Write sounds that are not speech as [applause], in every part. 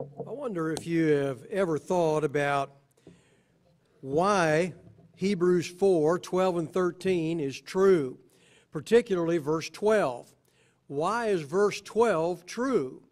I wonder if you have ever thought about why Hebrews 4 12 and 13 is true, particularly verse 12. Why is verse 12 true?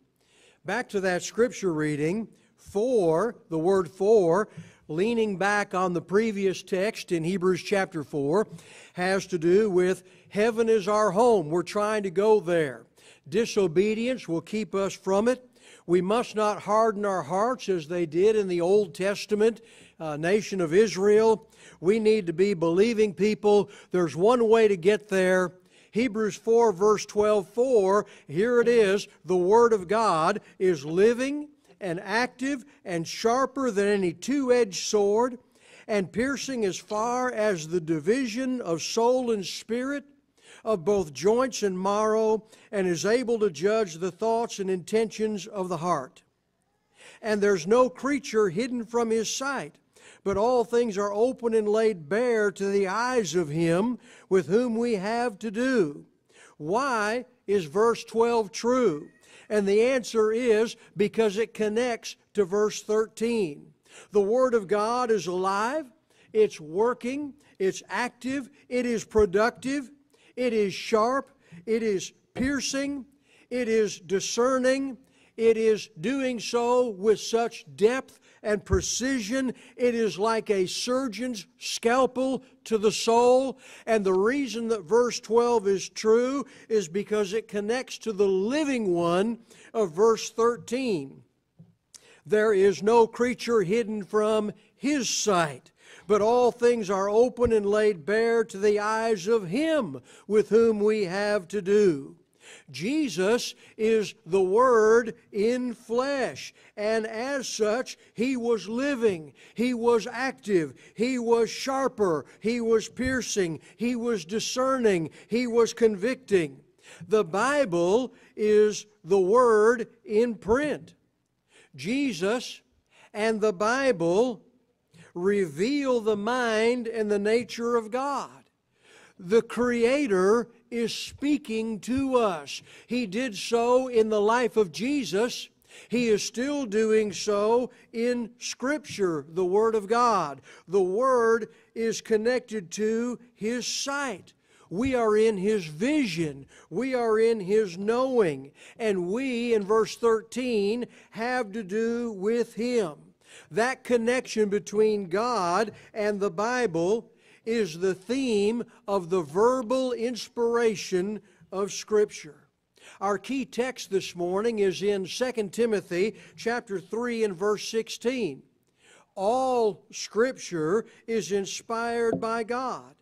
Back to that scripture reading, for, the word for, leaning back on the previous text in Hebrews chapter 4, has to do with heaven is our home. We're trying to go there. Disobedience will keep us from it. We must not harden our hearts as they did in the Old Testament uh, nation of Israel. We need to be believing people. There's one way to get there. Hebrews 4, verse 12, 4, here it is. The Word of God is living and active and sharper than any two edged sword, and piercing as far as the division of soul and spirit, of both joints and marrow, and is able to judge the thoughts and intentions of the heart. And there's no creature hidden from his sight, but all things are open and laid bare to the eyes of him with whom we have to do. Why is verse 12 true? And the answer is because it connects to verse 13. The Word of God is alive, it's working, it's active, it is productive, it is sharp, it is piercing, it is discerning, it is doing so with such depth and precision. It is like a surgeon's scalpel to the soul. And the reason that verse 12 is true is because it connects to the living one of verse 13. There is no creature hidden from his sight but all things are open and laid bare to the eyes of Him with whom we have to do. Jesus is the Word in flesh, and as such, He was living, He was active, He was sharper, He was piercing, He was discerning, He was convicting. The Bible is the Word in print. Jesus and the Bible reveal the mind and the nature of God. The Creator is speaking to us. He did so in the life of Jesus. He is still doing so in Scripture, the Word of God. The Word is connected to His sight. We are in His vision. We are in His knowing. And we, in verse 13, have to do with Him. That connection between God and the Bible is the theme of the verbal inspiration of Scripture. Our key text this morning is in 2 Timothy chapter 3 and verse 16. All Scripture is inspired by God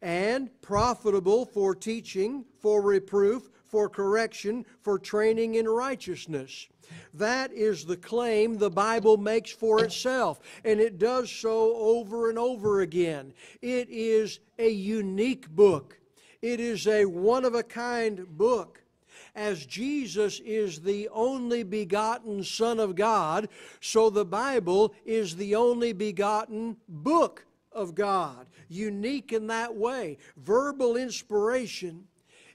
and profitable for teaching, for reproof, for correction, for training in righteousness that is the claim the Bible makes for itself, and it does so over and over again. It is a unique book, it is a one of a kind book. As Jesus is the only begotten Son of God, so the Bible is the only begotten book of God, unique in that way. Verbal inspiration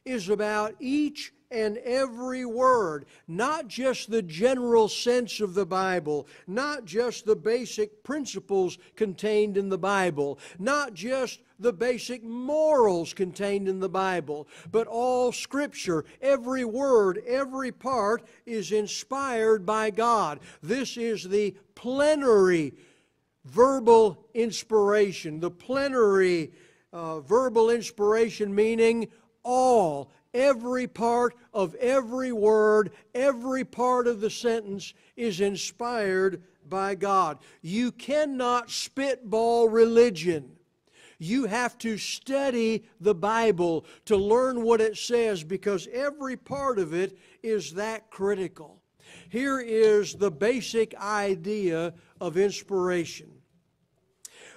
is about each and every word, not just the general sense of the Bible, not just the basic principles contained in the Bible, not just the basic morals contained in the Bible, but all Scripture, every word, every part is inspired by God. This is the plenary verbal inspiration, the plenary uh, verbal inspiration meaning all every part of every word, every part of the sentence is inspired by God. You cannot spitball religion. You have to study the Bible to learn what it says because every part of it is that critical. Here is the basic idea of inspiration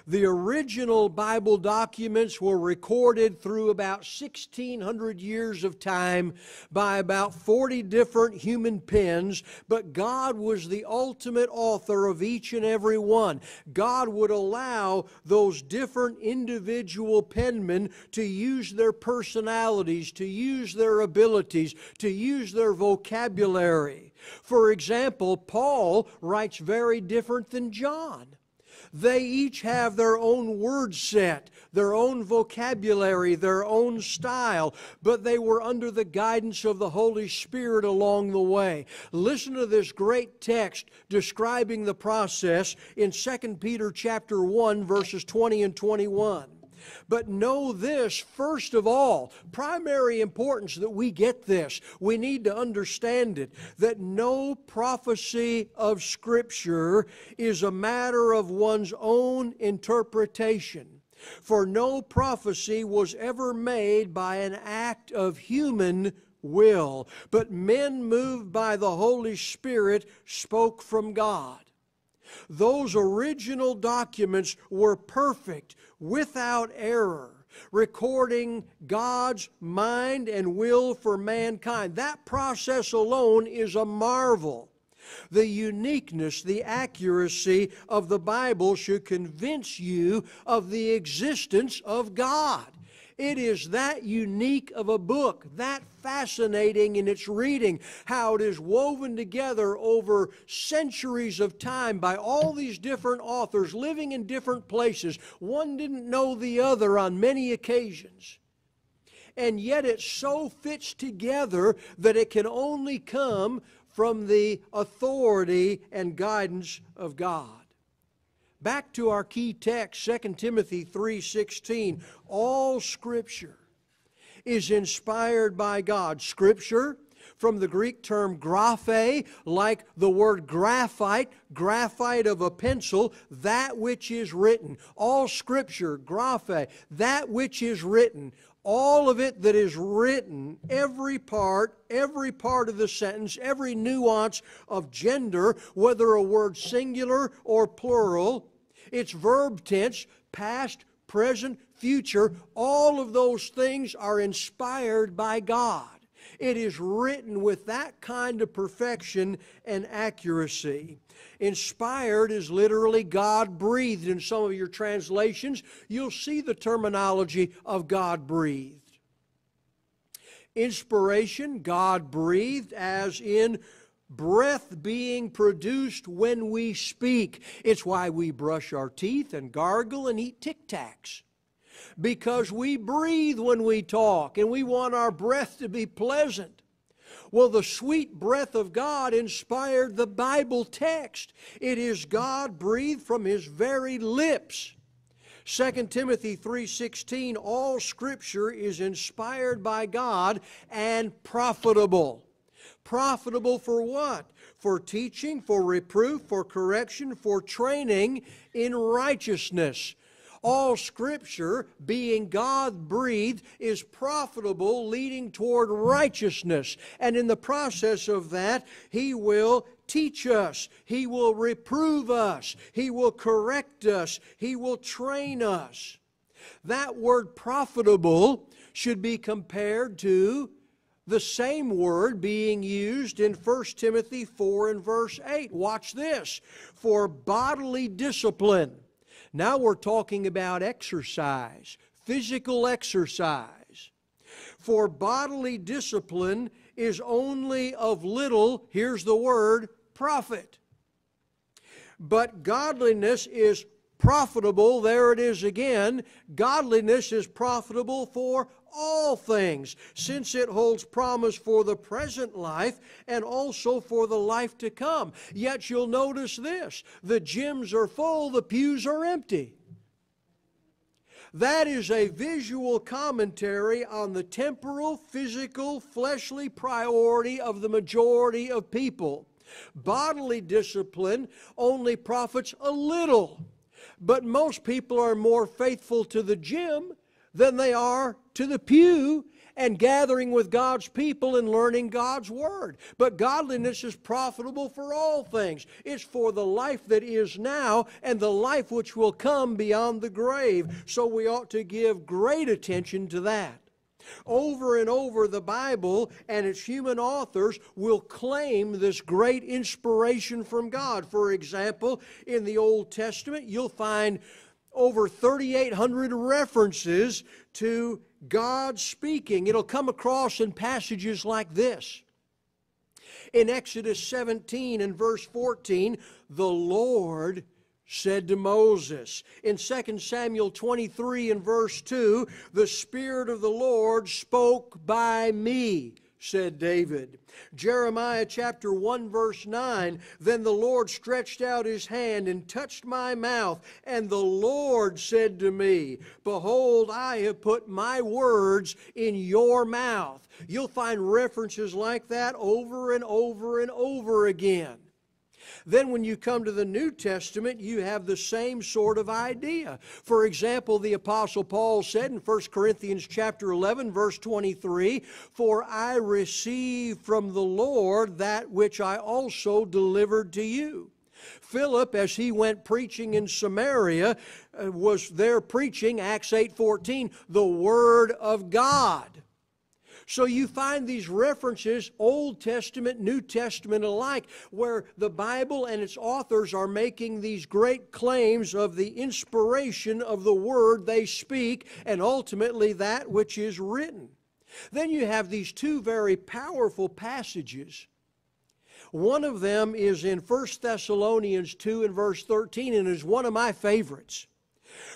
The original Bible documents were recorded through about 1600 years of time by about 40 different human pens, but God was the ultimate author of each and every one. God would allow those different individual penmen to use their personalities, to use their abilities, to use their vocabulary. For example, Paul writes very different than John. They each have their own word set, their own vocabulary, their own style, but they were under the guidance of the Holy Spirit along the way. Listen to this great text describing the process in 2 Peter chapter 1 verses 20 and 21. But know this, first of all, primary importance that we get this. We need to understand it that no prophecy of Scripture is a matter of one's own interpretation. For no prophecy was ever made by an act of human will, but men moved by the Holy Spirit spoke from God. Those original documents were perfect, without error, recording God's mind and will for mankind. That process alone is a marvel. The uniqueness, the accuracy of the Bible should convince you of the existence of God. It is that unique of a book, that fascinating in its reading, how it is woven together over centuries of time by all these different authors living in different places. One didn't know the other on many occasions. And yet it so fits together that it can only come from the authority and guidance of God. Back to our key text, 2 Timothy 3:16. All scripture is inspired by God. Scripture from the Greek term graphe, like the word graphite, graphite of a pencil, that which is written. All scripture, graphe, that which is written. All of it that is written, every part, every part of the sentence, every nuance of gender, whether a word singular or plural, its verb tense, past, present, future, all of those things are inspired by God. It is written with that kind of perfection and accuracy. Inspired is literally God breathed. In some of your translations, you'll see the terminology of God breathed. Inspiration, God breathed, as in breath being produced when we speak. It's why we brush our teeth and gargle and eat Tic Tacs. Because we breathe when we talk and we want our breath to be pleasant. Well, the sweet breath of God inspired the Bible text. It is God breathed from his very lips. 2 Timothy 3:16 all scripture is inspired by God and profitable Profitable for what? For teaching, for reproof, for correction, for training in righteousness. All scripture, being God breathed, is profitable, leading toward righteousness. And in the process of that, He will teach us, He will reprove us, He will correct us, He will train us. That word profitable should be compared to the same word being used in 1 Timothy 4 and verse 8. Watch this. For bodily discipline. Now we're talking about exercise, physical exercise. For bodily discipline is only of little, here's the word, profit. But godliness is profitable, there it is again. Godliness is profitable for all things, since it holds promise for the present life and also for the life to come. Yet you'll notice this the gyms are full, the pews are empty. That is a visual commentary on the temporal, physical, fleshly priority of the majority of people. Bodily discipline only profits a little, but most people are more faithful to the gym than they are to the pew, and gathering with God's people and learning God's Word. But godliness is profitable for all things. It's for the life that is now and the life which will come beyond the grave. So we ought to give great attention to that. Over and over, the Bible and its human authors will claim this great inspiration from God. For example, in the Old Testament, you'll find over 3,800 references to God speaking. It'll come across in passages like this. In Exodus 17 and verse 14, the Lord said to Moses. In 2 Samuel 23 and verse 2, the Spirit of the Lord spoke by me said David. Jeremiah chapter 1, verse 9 Then the Lord stretched out his hand and touched my mouth, and the Lord said to me, Behold, I have put my words in your mouth. You'll find references like that over and over and over again. Then when you come to the New Testament, you have the same sort of idea. For example, the apostle Paul said in 1 Corinthians chapter 11 verse 23, "For I received from the Lord that which I also delivered to you." Philip, as he went preaching in Samaria, uh, was there preaching, Acts 8:14, the Word of God. So you find these references, Old Testament, New Testament alike, where the Bible and its authors are making these great claims of the inspiration of the word they speak and ultimately that which is written. Then you have these two very powerful passages. One of them is in 1 Thessalonians 2 and verse 13 and is one of my favorites.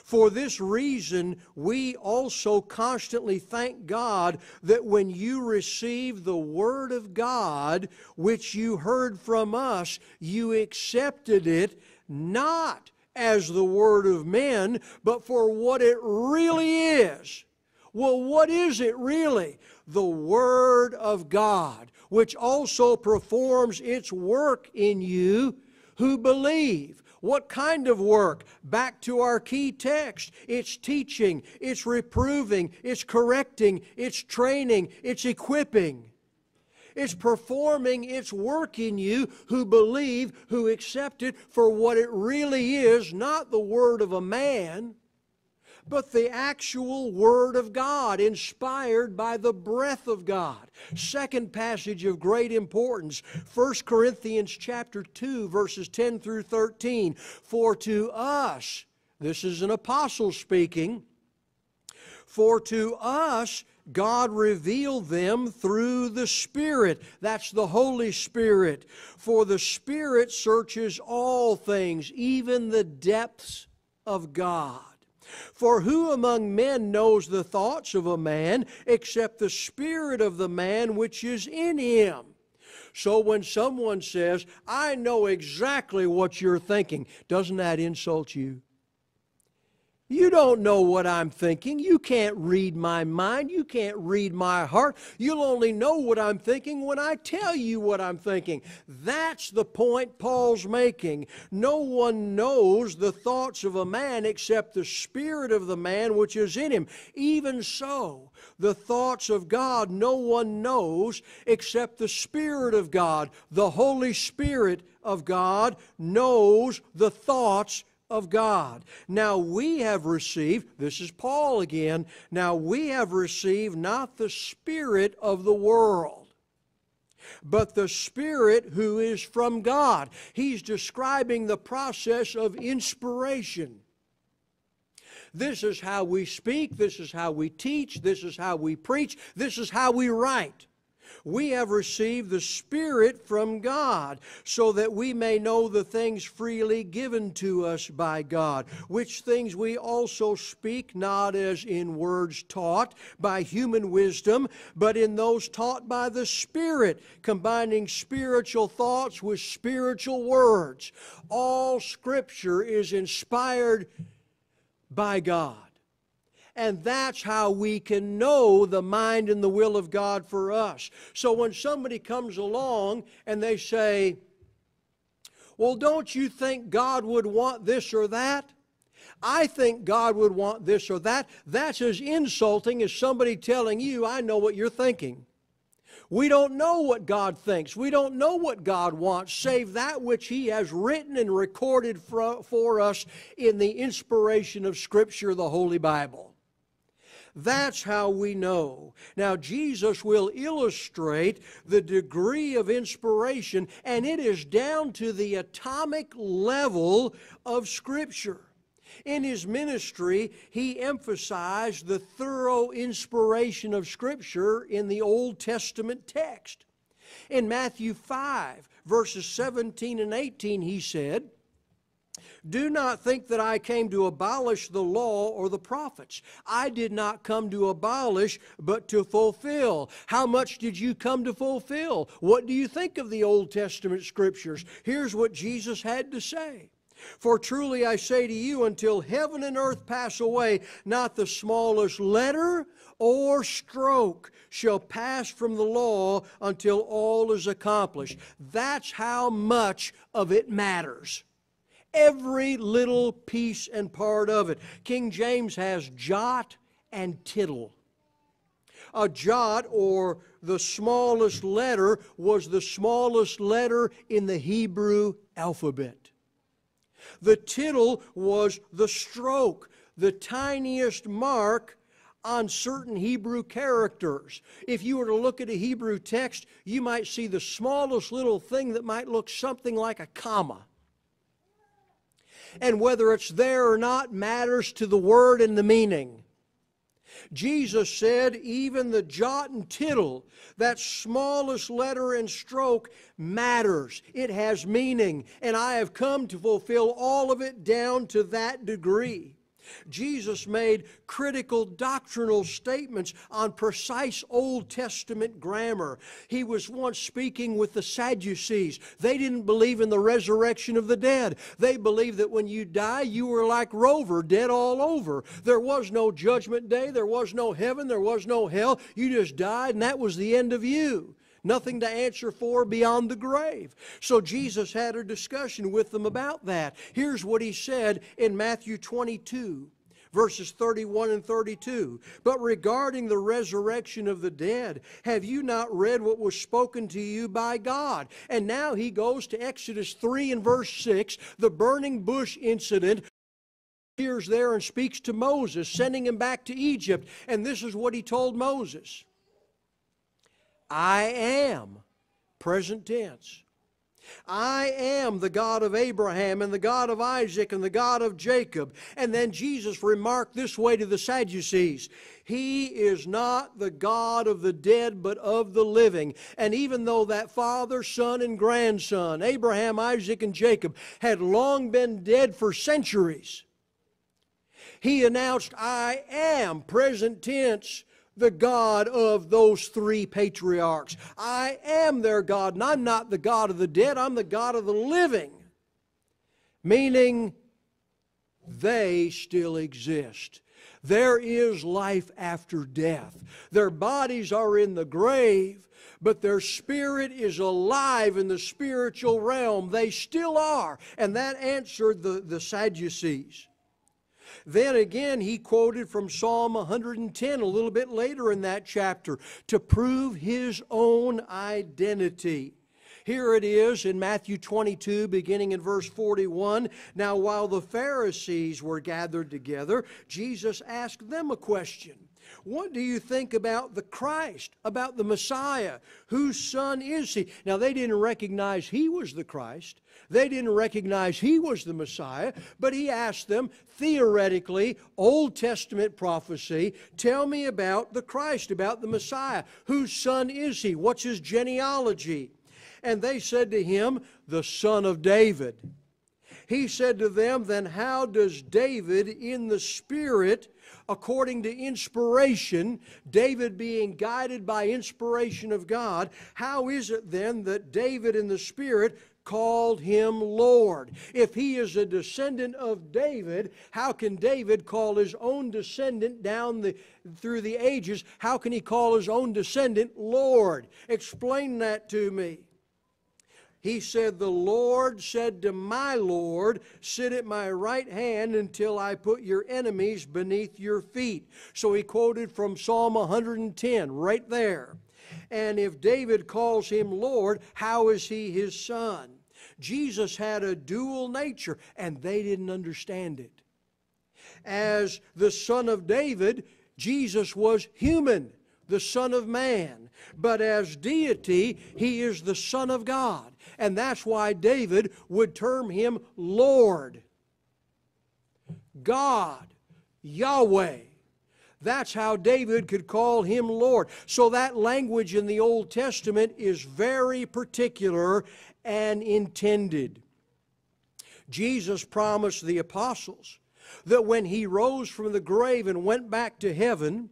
For this reason, we also constantly thank God that when you received the Word of God, which you heard from us, you accepted it not as the Word of men, but for what it really is. Well, what is it really? The Word of God, which also performs its work in you who believe. What kind of work? Back to our key text. It's teaching, it's reproving, it's correcting, it's training, it's equipping. It's performing its work in you who believe, who accept it for what it really is, not the word of a man, but the actual Word of God, inspired by the breath of God. Second passage of great importance, 1 Corinthians chapter 2, verses 10 through 13. For to us, this is an apostle speaking, for to us God revealed them through the Spirit. That's the Holy Spirit. For the Spirit searches all things, even the depths of God. For who among men knows the thoughts of a man except the spirit of the man which is in him? So when someone says, I know exactly what you're thinking, doesn't that insult you? You don't know what I'm thinking. You can't read my mind. You can't read my heart. You'll only know what I'm thinking when I tell you what I'm thinking. That's the point Paul's making. No one knows the thoughts of a man except the spirit of the man which is in him. Even so, the thoughts of God no one knows except the Spirit of God. The Holy Spirit of God knows the thoughts of God. Now we have received, this is Paul again, now we have received not the Spirit of the world, but the Spirit who is from God. He's describing the process of inspiration. This is how we speak, this is how we teach, this is how we preach, this is how we write we have received the Spirit from God, so that we may know the things freely given to us by God, which things we also speak not as in words taught by human wisdom, but in those taught by the Spirit, combining spiritual thoughts with spiritual words. All Scripture is inspired by God. And that's how we can know the mind and the will of God for us. So when somebody comes along and they say, Well, don't you think God would want this or that? I think God would want this or that. That's as insulting as somebody telling you, I know what you're thinking. We don't know what God thinks. We don't know what God wants, save that which He has written and recorded for, for us in the inspiration of Scripture, the Holy Bible. That's how we know. Now, Jesus will illustrate the degree of inspiration, and it is down to the atomic level of Scripture. In his ministry, he emphasized the thorough inspiration of Scripture in the Old Testament text. In Matthew 5, verses 17 and 18, he said, do not think that I came to abolish the law or the prophets. I did not come to abolish, but to fulfill. How much did you come to fulfill? What do you think of the Old Testament scriptures? Here's what Jesus had to say. For truly I say to you, until heaven and earth pass away, not the smallest letter or stroke shall pass from the law until all is accomplished. That's how much of it matters. Every little piece and part of it. King James has jot and tittle. A jot, or the smallest letter, was the smallest letter in the Hebrew alphabet. The tittle was the stroke, the tiniest mark on certain Hebrew characters. If you were to look at a Hebrew text, you might see the smallest little thing that might look something like a comma. And whether it's there or not matters to the word and the meaning. Jesus said, even the jot and tittle, that smallest letter and stroke, matters. It has meaning. And I have come to fulfill all of it down to that degree. Jesus made critical doctrinal statements on precise Old Testament grammar. He was once speaking with the Sadducees. They didn't believe in the resurrection of the dead. They believed that when you die, you were like Rover, dead all over. There was no judgment day, there was no heaven, there was no hell. You just died, and that was the end of you nothing to answer for beyond the grave. So Jesus had a discussion with them about that. Here's what he said in Matthew 22 verses 31 and 32. But regarding the resurrection of the dead, have you not read what was spoken to you by God? And now he goes to Exodus 3 and verse 6, the burning bush incident. Appears there and speaks to Moses, sending him back to Egypt. And this is what he told Moses I am, present tense. I am the God of Abraham and the God of Isaac and the God of Jacob. And then Jesus remarked this way to the Sadducees He is not the God of the dead, but of the living. And even though that father, son, and grandson, Abraham, Isaac, and Jacob, had long been dead for centuries, he announced, I am, present tense the God of those three patriarchs. I am their God, and I'm not the God of the dead, I'm the God of the living. Meaning, they still exist. There is life after death. Their bodies are in the grave, but their spirit is alive in the spiritual realm. They still are. And that answered the, the Sadducees. Then again, he quoted from Psalm 110 a little bit later in that chapter to prove his own identity. Here it is in Matthew 22, beginning in verse 41. Now, while the Pharisees were gathered together, Jesus asked them a question. What do you think about the Christ, about the Messiah? Whose son is he? Now, they didn't recognize he was the Christ. They didn't recognize he was the Messiah, but he asked them, theoretically, Old Testament prophecy, tell me about the Christ, about the Messiah. Whose son is he? What's his genealogy? And they said to him, the son of David. He said to them, Then how does David in the Spirit, according to inspiration, David being guided by inspiration of God, how is it then that David in the Spirit called him Lord. If he is a descendant of David, how can David call his own descendant down the, through the ages? How can he call his own descendant Lord? Explain that to me. He said, The Lord said to my Lord, Sit at my right hand until I put your enemies beneath your feet. So he quoted from Psalm 110 right there. And if David calls him Lord, how is he his son? Jesus had a dual nature, and they didn't understand it. As the son of David, Jesus was human, the Son of Man. But as deity, he is the Son of God. And that's why David would term him Lord, God, Yahweh. That's how David could call him Lord. So that language in the Old Testament is very particular and intended. Jesus promised the apostles that when he rose from the grave and went back to heaven,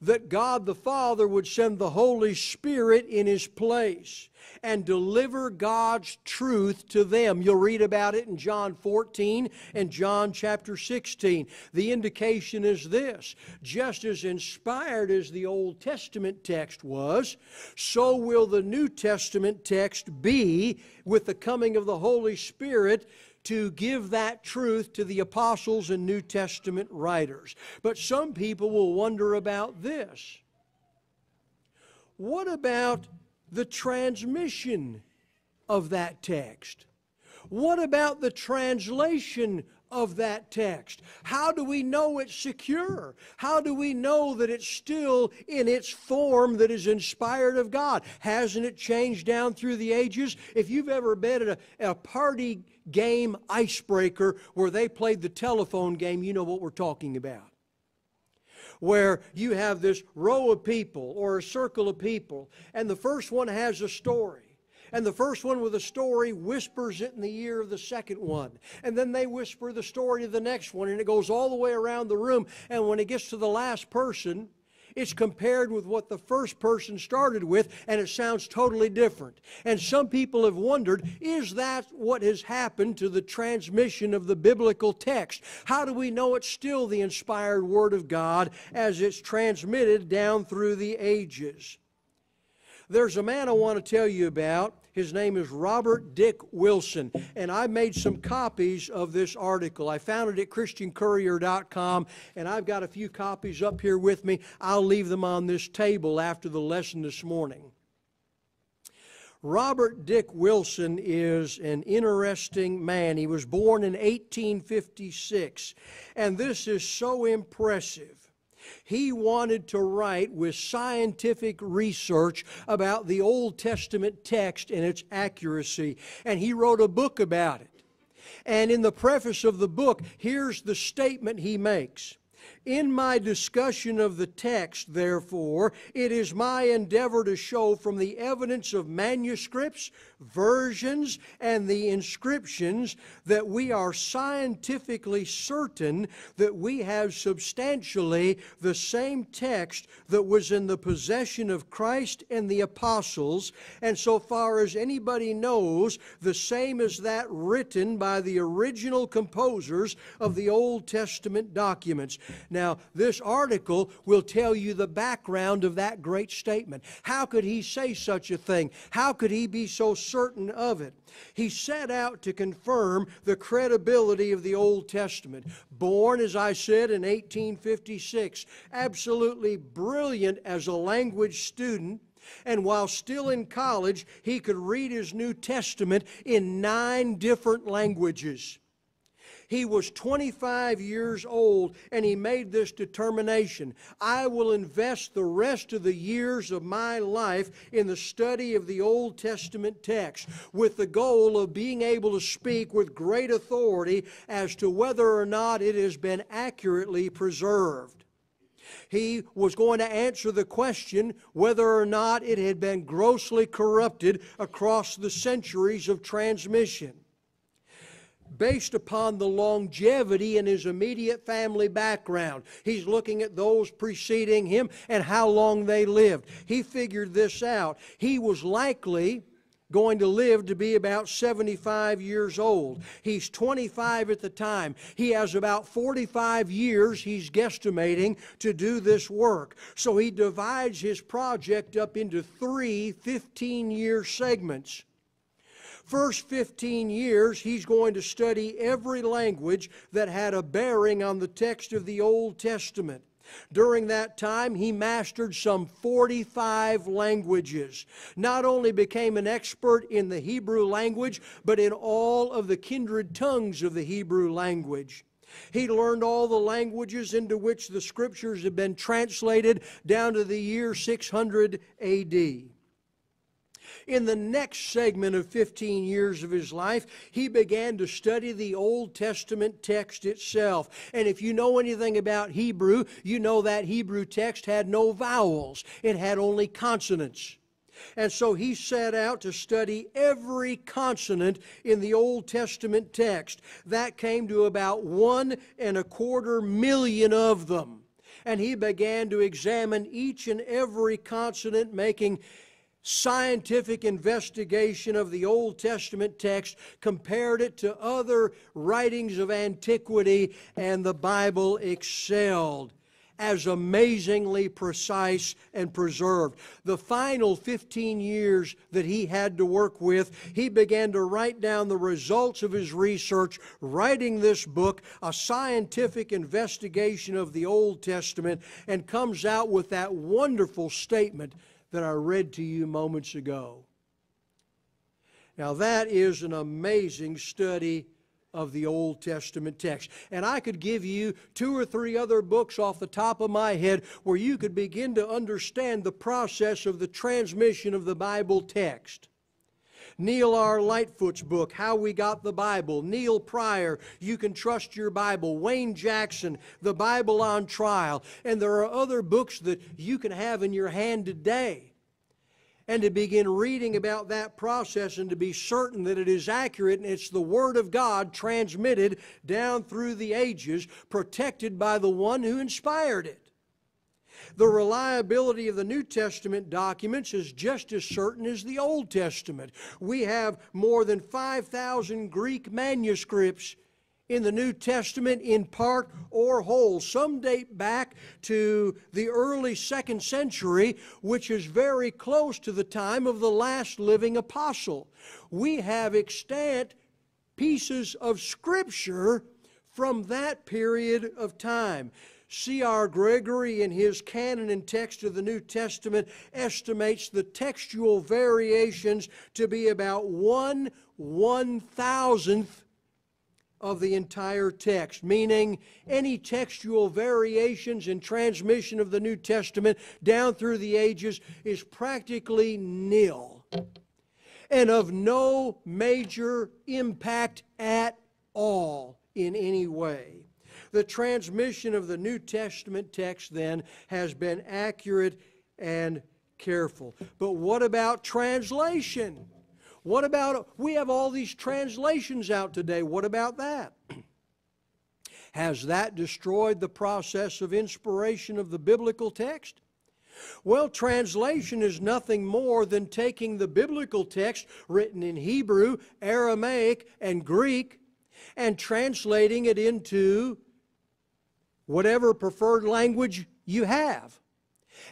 that God the Father would send the Holy Spirit in his place and deliver God's truth to them. You'll read about it in John 14 and John chapter 16. The indication is this just as inspired as the Old Testament text was, so will the New Testament text be with the coming of the Holy Spirit to give that truth to the apostles and New Testament writers. But some people will wonder about this. What about the transmission of that text? What about the translation of that text? How do we know it's secure? How do we know that it's still in its form that is inspired of God? Hasn't it changed down through the ages? If you've ever been at a, a party game icebreaker where they played the telephone game, you know what we're talking about where you have this row of people or a circle of people, and the first one has a story. And the first one with a story whispers it in the ear of the second one. And then they whisper the story to the next one, and it goes all the way around the room. And when it gets to the last person, it's compared with what the first person started with, and it sounds totally different. And some people have wondered is that what has happened to the transmission of the biblical text? How do we know it's still the inspired Word of God as it's transmitted down through the ages? There's a man I want to tell you about his name is Robert Dick Wilson, and I made some copies of this article. I found it at ChristianCourier.com, and I've got a few copies up here with me. I'll leave them on this table after the lesson this morning. Robert Dick Wilson is an interesting man. He was born in 1856, and this is so impressive. He wanted to write with scientific research about the Old Testament text and its accuracy, and he wrote a book about it. And in the preface of the book, here's the statement he makes in my discussion of the text, therefore, it is my endeavor to show from the evidence of manuscripts, versions, and the inscriptions that we are scientifically certain that we have substantially the same text that was in the possession of Christ and the apostles, and so far as anybody knows, the same as that written by the original composers of the Old Testament documents. Now, this article will tell you the background of that great statement. How could he say such a thing? How could he be so certain of it? He set out to confirm the credibility of the Old Testament. Born, as I said, in 1856, absolutely brilliant as a language student. And while still in college, he could read his New Testament in nine different languages. He was 25 years old and he made this determination I will invest the rest of the years of my life in the study of the Old Testament text with the goal of being able to speak with great authority as to whether or not it has been accurately preserved. He was going to answer the question whether or not it had been grossly corrupted across the centuries of transmission based upon the longevity in his immediate family background. He's looking at those preceding him and how long they lived. He figured this out. He was likely going to live to be about 75 years old. He's 25 at the time. He has about 45 years, he's guesstimating, to do this work. So he divides his project up into three 15 year segments. First 15 years, he's going to study every language that had a bearing on the text of the Old Testament. During that time, he mastered some 45 languages. Not only became an expert in the Hebrew language, but in all of the kindred tongues of the Hebrew language. He learned all the languages into which the scriptures have been translated down to the year 600 AD. In the next segment of 15 years of his life, he began to study the Old Testament text itself. And if you know anything about Hebrew, you know that Hebrew text had no vowels, it had only consonants. And so he set out to study every consonant in the Old Testament text. That came to about one and a quarter million of them. And he began to examine each and every consonant, making scientific investigation of the Old Testament text, compared it to other writings of antiquity, and the Bible excelled as amazingly precise and preserved. The final 15 years that he had to work with, he began to write down the results of his research, writing this book, a scientific investigation of the Old Testament, and comes out with that wonderful statement that I read to you moments ago. Now, that is an amazing study of the Old Testament text. And I could give you two or three other books off the top of my head where you could begin to understand the process of the transmission of the Bible text. Neil R. Lightfoot's book, How We Got the Bible. Neale Pryor, You Can Trust Your Bible. Wayne Jackson, The Bible on Trial. And there are other books that you can have in your hand today and to begin reading about that process and to be certain that it is accurate and it's the Word of God transmitted down through the ages, protected by the one who inspired it. The reliability of the New Testament documents is just as certain as the Old Testament. We have more than 5,000 Greek manuscripts in the New Testament in part or whole. Some date back to the early second century, which is very close to the time of the last living apostle. We have extant pieces of Scripture from that period of time. C.R. Gregory, in his canon and text of the New Testament, estimates the textual variations to be about one one thousandth of the entire text, meaning any textual variations in transmission of the New Testament down through the ages is practically nil and of no major impact at all in any way. The transmission of the New Testament text then has been accurate and careful. But what about translation? What about, we have all these translations out today. What about that? [clears throat] Has that destroyed the process of inspiration of the biblical text? Well, translation is nothing more than taking the biblical text written in Hebrew, Aramaic, and Greek and translating it into whatever preferred language you have.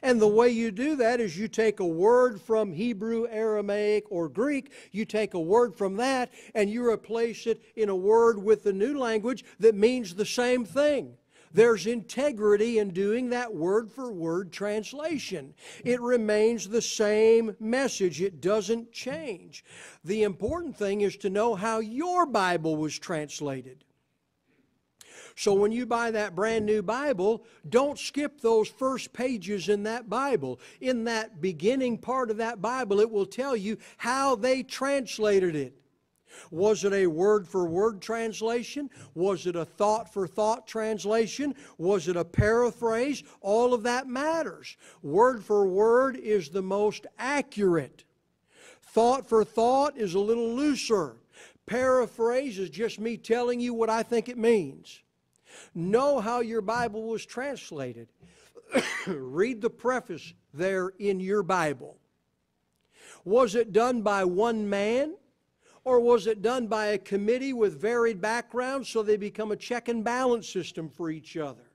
And the way you do that is you take a word from Hebrew, Aramaic, or Greek, you take a word from that, and you replace it in a word with the new language that means the same thing. There's integrity in doing that word for word translation. It remains the same message, it doesn't change. The important thing is to know how your Bible was translated. So when you buy that brand new Bible, don't skip those first pages in that Bible. In that beginning part of that Bible, it will tell you how they translated it. Was it a word for word translation? Was it a thought for thought translation? Was it a paraphrase? All of that matters. Word for word is the most accurate. Thought for thought is a little looser. Paraphrase is just me telling you what I think it means. Know how your Bible was translated. [coughs] Read the preface there in your Bible. Was it done by one man? Or was it done by a committee with varied backgrounds so they become a check and balance system for each other?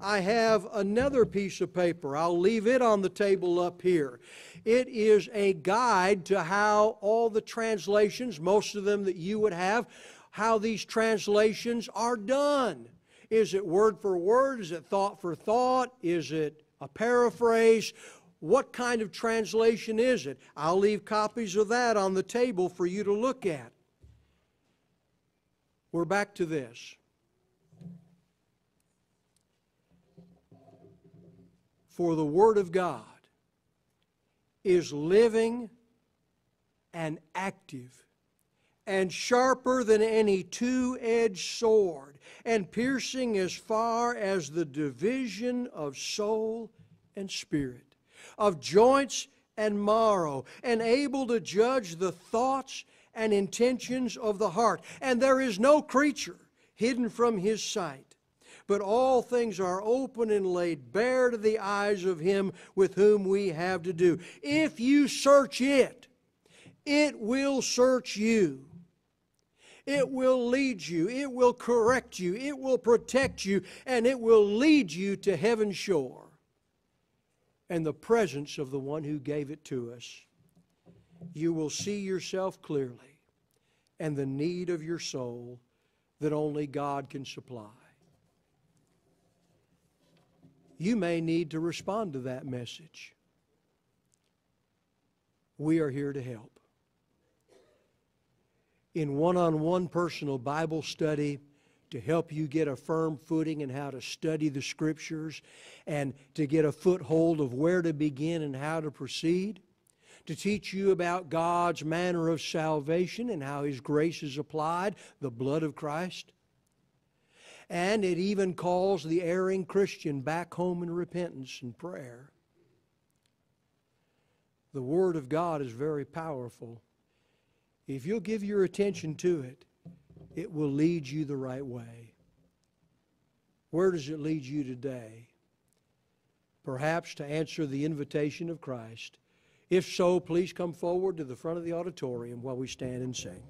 I have another piece of paper. I'll leave it on the table up here. It is a guide to how all the translations, most of them that you would have, how these translations are done. Is it word for word? Is it thought for thought? Is it a paraphrase? What kind of translation is it? I'll leave copies of that on the table for you to look at. We're back to this. For the Word of God is living and active and sharper than any two edged sword, and piercing as far as the division of soul and spirit, of joints and marrow, and able to judge the thoughts and intentions of the heart. And there is no creature hidden from his sight but all things are open and laid bare to the eyes of him with whom we have to do. If you search it, it will search you. It will lead you, it will correct you, it will protect you, and it will lead you to heaven's shore and the presence of the one who gave it to us. You will see yourself clearly and the need of your soul that only God can supply you may need to respond to that message. We are here to help. In one on one personal Bible study, to help you get a firm footing in how to study the Scriptures and to get a foothold of where to begin and how to proceed, to teach you about God's manner of salvation and how His grace is applied, the blood of Christ, and it even calls the erring Christian back home in repentance and prayer. The Word of God is very powerful. If you'll give your attention to it, it will lead you the right way. Where does it lead you today? Perhaps to answer the invitation of Christ. If so, please come forward to the front of the auditorium while we stand and sing.